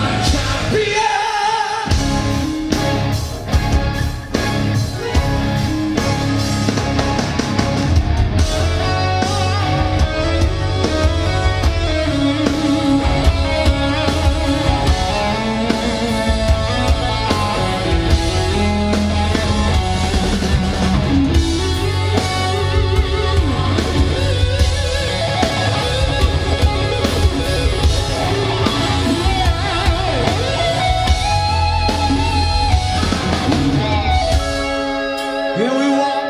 Christ.